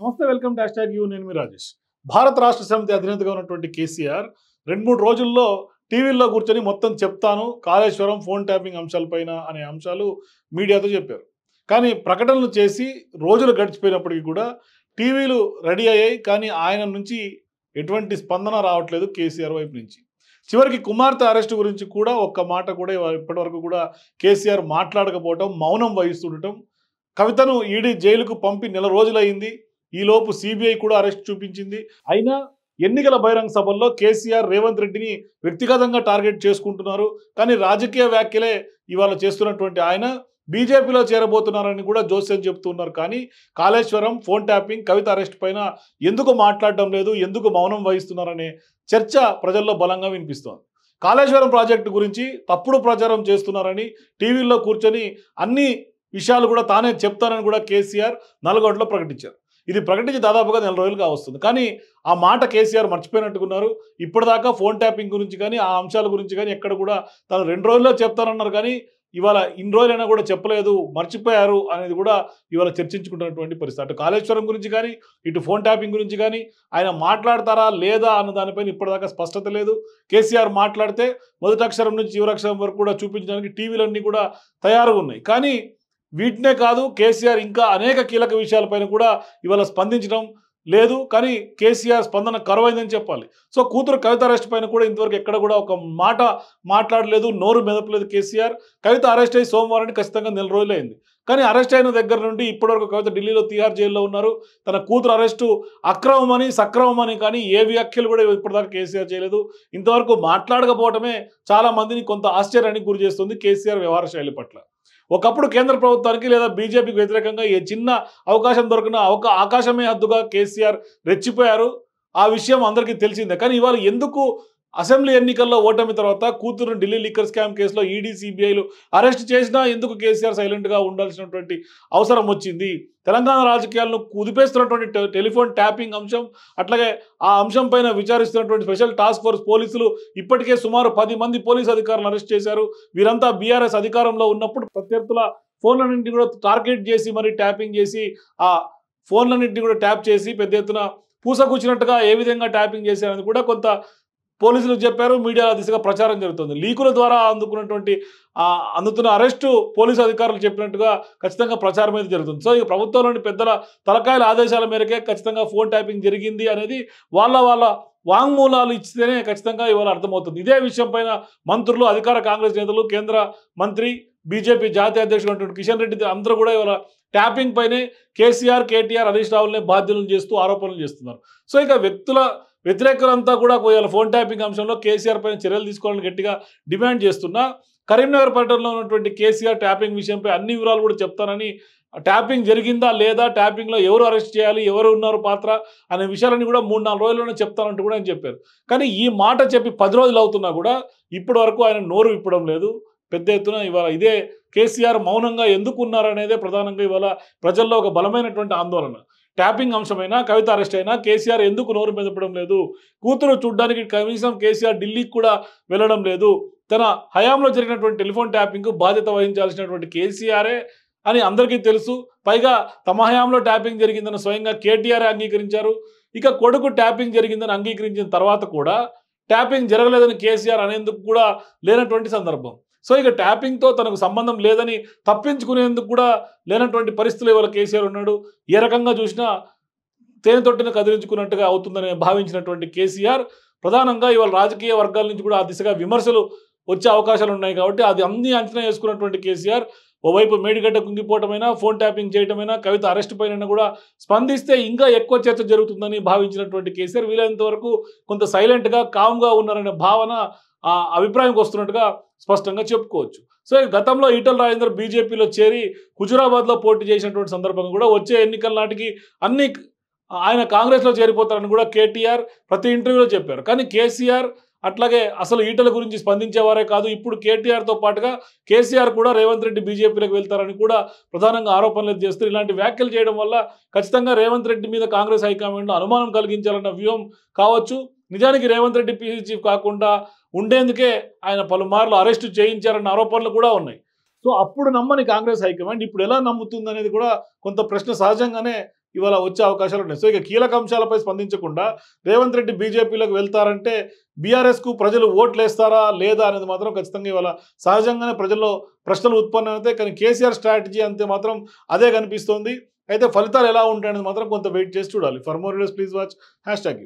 నమస్తే welcome dash tag you. నేను మీ రాజేష్. భారత రాష్ట్ర సమితి అధినేతగా ఉన్నటువంటి కేసీఆర్ రెండు మూడు రోజుల్లో టీవీల్లో కూర్చొని మొత్తం చెప్తాను. కాళేశ్వరం ఫోన్ ట్యాపింగ్ అంశాలపైన అనే అంశాలు మీడియాతో చెప్పారు. కానీ ప్రకటనలు చేసి రోజులు గడిచిపోయినప్పటికీ కూడా టీవీలు రెడీ అయ్యాయి. కానీ ఆయన నుంచి ఎటువంటి స్పందన రావట్లేదు కేసీఆర్ వైపు నుంచి. చివరికి కుమార్తె అరెస్ట్ గురించి కూడా ఒక్క మాట కూడా ఇప్పటివరకు కూడా కేసీఆర్ మాట్లాడకపోవటం మౌనం వహిస్తుండటం కవితను ఈడీ జైలుకు పంపి నెల రోజులైంది ఈలోపు సిబిఐ కూడా అరెస్ట్ చూపించింది. అయినా ఎన్నికల బహిరంగ సభల్లో కేసీఆర్ రేవంత్ రెడ్డిని వ్యక్తిగతంగా టార్గెట్ చేసుకుంటున్నారు. కానీ రాజకీయ వ్యాఖ్యలే ఇవాళ చేస్తున్నటువంటి ఆయన బీజేపీలో చేరబోతున్నారని కూడా జోస్యం చెప్తున్నారు. కానీ Kaleshwaram phone tapping Kavitha arrest పైన ఎందుకు మాట్లాడడం లేదు ఎందుకు మౌనం వహిస్తున్నారనే చర్చ ప్రజల్లో బలంగా వినిపిస్తోంది. కాళేశ్వరం ప్రాజెక్టు గురించి తప్పుడు ప్రచారం చేస్తున్నారని టీవీల్లో కూర్చొని అన్ని విషయాలు కూడా తానే చెప్తానని కూడా కేసీఆర్ నల్గొండలో ప్రకటించారు. ఇది ప్రకటించి దాదాపుగా నెల రోజులుగా వస్తుంది. కానీ ఆ మాట కేసీఆర్ మర్చిపోయినట్టుకున్నారు. ఇప్పటిదాకా ఫోన్ ట్యాపింగ్ గురించి కానీ ఆ అంశాల గురించి కానీ ఎక్కడ కూడా తను రెండు రోజుల్లో చెప్తానన్నారు కానీ ఇవాళ ఇన్ని రోజులైనా కూడా చెప్పలేదు మర్చిపోయారు అనేది కూడా ఇవాళ చర్చించుకుంటున్నటువంటి పరిస్థితి. అటు కాళేశ్వరం గురించి కానీ ఇటు ఫోన్ ట్యాపింగ్ గురించి కానీ ఆయన మాట్లాడతారా లేదా అన్న దానిపైన ఇప్పటిదాకా స్పష్టత లేదు. కేసీఆర్ మాట్లాడితే మొదటి అక్షరం నుంచి చివరక్షరం వరకు కూడా చూపించడానికి టీవీలన్నీ కూడా తయారుగా ఉన్నాయి. కానీ వీటినే కాదు కేసీఆర్ ఇంకా అనేక కీలక విషయాలపైన కూడా ఇవాళ స్పందించడం లేదు. కానీ కేసీఆర్ స్పందన కరువైందని చెప్పాలి. సో కూతురు కవిత అరెస్ట్ పైన కూడా ఇంతవరకు ఎక్కడ కూడా ఒక మాట మాట్లాడలేదు నోరు మెదపలేదు కేసీఆర్. కవిత అరెస్ట్ అయ్యి సోమవారానికి ఖచ్చితంగా నెల రోజులైంది. కానీ అరెస్ట్ అయిన దగ్గర నుండి ఇప్పటివరకు కవిత ఢిల్లీలో తిహార్ జైల్లో ఉన్నారు. తన కూతురు అరెస్టు అక్రమమని సక్రమమని కానీ ఏ వ్యాఖ్యలు కూడా ఇప్పటిదాకా కేసీఆర్ చేయలేదు. ఇంతవరకు మాట్లాడకపోవటమే చాలా మందిని కొంత ఆశ్చర్యానికి గురి చేస్తుంది కేసీఆర్ వ్యవహార శైలి పట్ల. ఒకప్పుడు కేంద్ర ప్రభుత్వానికి లేదా బీజేపీకి వ్యతిరేకంగా ఏ చిన్న అవకాశం దొరికిన ఒక ఆకాశమే హద్దుగా కేసీఆర్ రెచ్చిపోయారు. ఆ విషయం అందరికీ తెలిసిందే. కానీ ఇవాళ ఎందుకు అసెంబ్లీ ఎన్నికల్లో ఓటమి తర్వాత కూతురు ఢిల్లీ లిక్కర్ స్కామ్ కేసులో ఈడీ సిబిఐలు అరెస్ట్ చేసినా ఎందుకు కేసీఆర్ సైలెంట్గా ఉండాల్సినటువంటి అవసరం వచ్చింది? తెలంగాణ రాజకీయాలను కుదిపేస్తున్నటువంటి టెలిఫోన్ ట్యాపింగ్ అంశం అట్లాగే ఆ అంశం పైన విచారిస్తున్నటువంటి స్పెషల్ టాస్క్ ఫోర్స్ పోలీసులు ఇప్పటికే సుమారు పది మంది పోలీసు అధికారులను అరెస్ట్ చేశారు. వీరంతా బీఆర్ఎస్ అధికారంలో ఉన్నప్పుడు ప్రత్యర్థుల ఫోన్లన్నింటినీ కూడా టార్గెట్ చేసి మరి ట్యాపింగ్ చేసి ఆ ఫోన్లన్నింటినీ కూడా ట్యాప్ చేసి పెద్ద ఎత్తున పూసకూచినట్టుగా ఏ విధంగా ట్యాపింగ్ చేశారని కూడా కొంత పోలీసులు చెప్పారు మీడియా దిశగా ప్రచారం జరుగుతుంది. లీకుల ద్వారా అందుకున్నటువంటి అందుతున్న అరెస్టు పోలీసు అధికారులు చెప్పినట్టుగా ఖచ్చితంగా ప్రచారం అయితే జరుగుతుంది. సో ఈ ప్రభుత్వంలోని పెద్దల తలకాయల ఆదేశాల మేరకే ఖచ్చితంగా ఫోన్ ట్యాపింగ్ జరిగింది అనేది వాళ్ళ వాళ్ళ వాంగ్మూలాలు ఇచ్చితేనే ఖచ్చితంగా ఇవాళ అర్థమవుతుంది. ఇదే విషయం పైన మంత్రులు అధికార కాంగ్రెస్ నేతలు కేంద్ర మంత్రి బీజేపీ జాతీయ అధ్యక్షుడు కిషన్ రెడ్డి అందరూ కూడా ఇవాళ ట్యాపింగ్ పైనే కేసీఆర్ కేటీఆర్ హరీష్ రావులనే బాధ్యతలు చేస్తూ ఆరోపణలు చేస్తున్నారు. సో ఇక వ్యక్తుల వ్యతిరేకులంతా కూడా ఇవాళ ఫోన్ ట్యాపింగ్ అంశంలో కేసీఆర్ పైన చర్యలు తీసుకోవాలని గట్టిగా డిమాండ్ చేస్తున్నా. కరీంనగర్ పర్యటనలో ఉన్నటువంటి కేసీఆర్ ట్యాపింగ్ విషయంపై అన్ని వివరాలు కూడా చెప్తానని ట్యాపింగ్ జరిగిందా లేదా ట్యాపింగ్లో ఎవరు అరెస్ట్ చేయాలి ఎవరు ఉన్నారు పాత్ర అనే విషయాలన్నీ కూడా మూడు నాలుగు రోజుల్లోనే చెప్తానంటూ కూడా ఆయన చెప్పారు. కానీ ఈ మాట చెప్పి పది రోజులు అవుతున్నా కూడా ఇప్పటి వరకు ఆయన నోరు విప్పడం లేదు. పెద్ద ఎత్తున ఇవాళ ఇదే కేసీఆర్ మౌనంగా ఎందుకు ఉన్నారనేదే ప్రధానంగా ఇవాళ ప్రజల్లో ఒక బలమైనటువంటి ఆందోళన. ట్యాపింగ్ అంశమైనా కవిత అరెస్ట్ అయినా కేసీఆర్ ఎందుకు నోరు మెదపడం లేదు? కూతురు చూడ్డానికి కనీసం కేసీఆర్ ఢిల్లీకి కూడా వెళ్ళడం లేదు. తన హయాంలో జరిగినటువంటి టెలిఫోన్ ట్యాపింగ్ బాధ్యత వహించాల్సినటువంటి కేసీఆరే అని అందరికీ తెలుసు. పైగా తమ హయాంలో ట్యాపింగ్ జరిగిందని స్వయంగా కేటీఆర్ అంగీకరించారు. ఇక కొడుకు ట్యాపింగ్ జరిగిందని అంగీకరించిన తర్వాత కూడా ట్యాపింగ్ జరగలేదని కేసీఆర్ అనేందుకు కూడా లేనటువంటి సందర్భం. సో ఇక ట్యాపింగ్తో తనకు సంబంధం లేదని తప్పించుకునేందుకు కూడా లేనటువంటి పరిస్థితులు ఇవాళ కేసీఆర్ ఉన్నాడు. ఏ రకంగా చూసినా తేనె తొట్టిన కదిలించుకున్నట్టుగా అవుతుందని భావించినటువంటి కేసీఆర్ ప్రధానంగా ఇవాళ రాజకీయ వర్గాల నుంచి కూడా ఆ దిశగా విమర్శలు వచ్చే అవకాశాలు ఉన్నాయి కాబట్టి అది అన్ని అంచనా వేసుకున్నటువంటి కేసీఆర్ ఓవైపు మేడిగడ్డ కుంగిపోవటమైనా ఫోన్ ట్యాపింగ్ చేయటమైనా కవిత అరెస్ట్ పైన కూడా స్పందిస్తే ఇంకా ఎక్కువ చర్చ జరుగుతుందని భావించినటువంటి కేసీఆర్ వీలైనంత వరకు కొంత సైలెంట్గా కామ్గా ఉన్నారనే భావన ఆ అభిప్రాయంకి వస్తున్నట్టుగా స్పష్టంగా చెప్పుకోవచ్చు. సో గతంలో ఈటల రాజేందర్ బీజేపీలో చేరి హుజురాబాద్లో పోటీ చేసినటువంటి సందర్భంగా కూడా వచ్చే ఎన్నికల నాటికి అన్ని ఆయన కాంగ్రెస్లో చేరిపోతారని కూడా కేటీఆర్ ప్రతి ఇంటర్వ్యూలో చెప్పారు. కానీ కేసీఆర్ అట్లాగే అసలు ఈటల గురించి స్పందించేవారే కాదు. ఇప్పుడు కేటీఆర్తో పాటుగా కేసీఆర్ కూడా రేవంత్ రెడ్డి బీజేపీలోకి వెళ్తారని కూడా ప్రధానంగా ఆరోపణలు చేస్తూ ఇలాంటి వ్యాఖ్యలు చేయడం వల్ల ఖచ్చితంగా రేవంత్ రెడ్డి మీద కాంగ్రెస్ హైకమాండ్లో అనుమానం కలిగించాలన్న వ్యూహం కావచ్చు. నిజానికి రేవంత్ రెడ్డి పీసీ చీఫ్ కాకుండా ఉండేందుకే ఆయన పలుమార్లు అరెస్టు చేయించారన్న ఆరోపణలు కూడా ఉన్నాయి. సో అప్పుడు నమ్మని కాంగ్రెస్ హైకమాండ్ ఇప్పుడు ఎలా నమ్ముతుంది అనేది కూడా కొంత ప్రశ్న సహజంగానే ఇవాళ వచ్చే అవకాశాలు ఉన్నాయి. సో ఇక కీలక అంశాలపై స్పందించకుండా రేవంత్ రెడ్డి బీజేపీలోకి వెళ్తారంటే బీఆర్ఎస్కు ప్రజలు ఓట్లు వేస్తారా లేదా అనేది మాత్రం ఖచ్చితంగా ఇవాళ సహజంగానే ప్రజల్లో ప్రశ్నలు ఉత్పన్నమవుతాయి. కానీ కేసీఆర్ స్ట్రాటజీ అంతే మాత్రం అదే కనిపిస్తోంది. అయితే ఫలితాలు ఎలా ఉంటాయనేది మాత్రం కొంత వెయిట్ చేసి చూడాలి. For more please watch hashtag